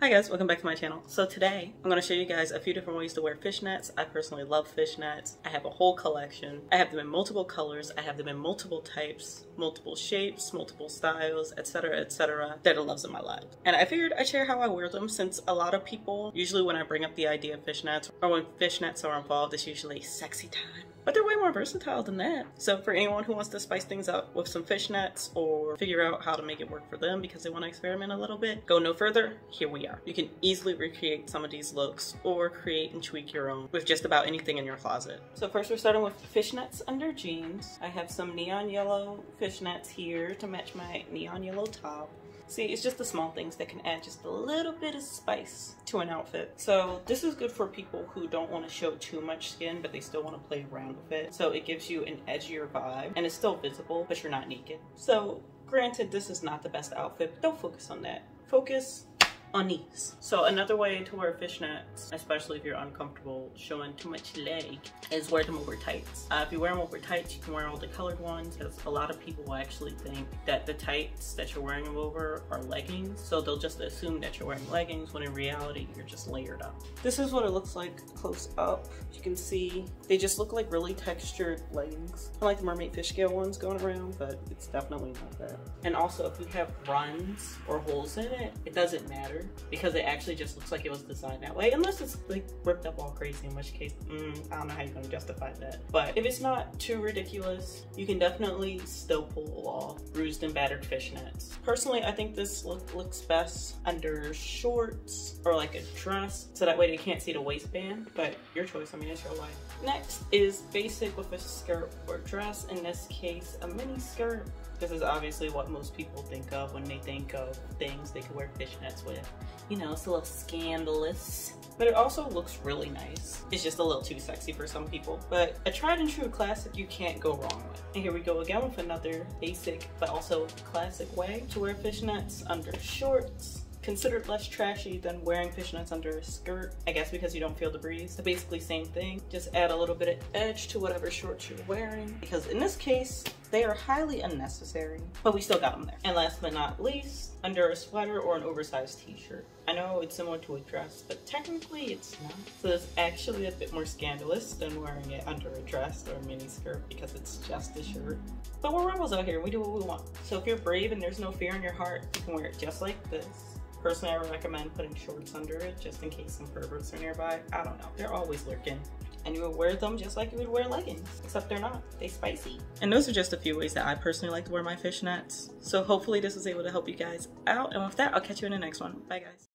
Hi guys, welcome back to my channel. So today, I'm going to show you guys a few different ways to wear fishnets. I personally love fishnets. I have a whole collection. I have them in multiple colors. I have them in multiple types, multiple shapes, multiple styles, etc, etc. They're the loves of my life. And I figured I'd share how I wear them since a lot of people, usually when I bring up the idea of fishnets or when fishnets are involved, it's usually sexy time but they're way more versatile than that. So for anyone who wants to spice things up with some fishnets or figure out how to make it work for them because they want to experiment a little bit, go no further, here we are. You can easily recreate some of these looks or create and tweak your own with just about anything in your closet. So first we're starting with fishnets under jeans. I have some neon yellow fishnets here to match my neon yellow top. See, it's just the small things that can add just a little bit of spice to an outfit. So this is good for people who don't want to show too much skin, but they still want to play around with it. So it gives you an edgier vibe and it's still visible, but you're not naked. So granted, this is not the best outfit, but don't focus on that. Focus on these. So another way to wear fishnets, especially if you're uncomfortable showing too much leg, is wear them over tights. Uh, if you wear them over tights, you can wear all the colored ones because a lot of people will actually think that the tights that you're wearing them over are leggings. So they'll just assume that you're wearing leggings when in reality, you're just layered up. This is what it looks like close up. You can see they just look like really textured leggings. I like the mermaid fish scale ones going around, but it's definitely not that. And also if you have runs or holes in it, it doesn't matter because it actually just looks like it was designed that way unless it's like ripped up all crazy in which case mm, I don't know how you're gonna justify that. But if it's not too ridiculous you can definitely still pull off bruised and battered fishnets. Personally I think this look looks best under shorts or like a dress so that way they can't see the waistband but your choice I mean it's your life. Next is basic with a skirt or dress. In this case a mini skirt this is obviously what most people think of when they think of things they could wear fishnets with. You know, it's a little scandalous. But it also looks really nice. It's just a little too sexy for some people. But a tried and true classic you can't go wrong with. And here we go again with another basic but also classic way to wear fishnets under shorts considered less trashy than wearing fishnets under a skirt. I guess because you don't feel the breeze. The basically same thing. Just add a little bit of edge to whatever shorts you're wearing. Because in this case, they are highly unnecessary, but we still got them there. And last but not least, under a sweater or an oversized t-shirt. I know it's similar to a dress, but technically it's not. So it's actually a bit more scandalous than wearing it under a dress or a mini skirt because it's just a shirt. But we're rebels out here, and we do what we want. So if you're brave and there's no fear in your heart, you can wear it just like this Personally, I would recommend putting shorts under it just in case some perverts are nearby. I don't know. They're always lurking. And you would wear them just like you would wear leggings, except they're not. They spicy. And those are just a few ways that I personally like to wear my fishnets. So hopefully this was able to help you guys out. And with that, I'll catch you in the next one. Bye guys.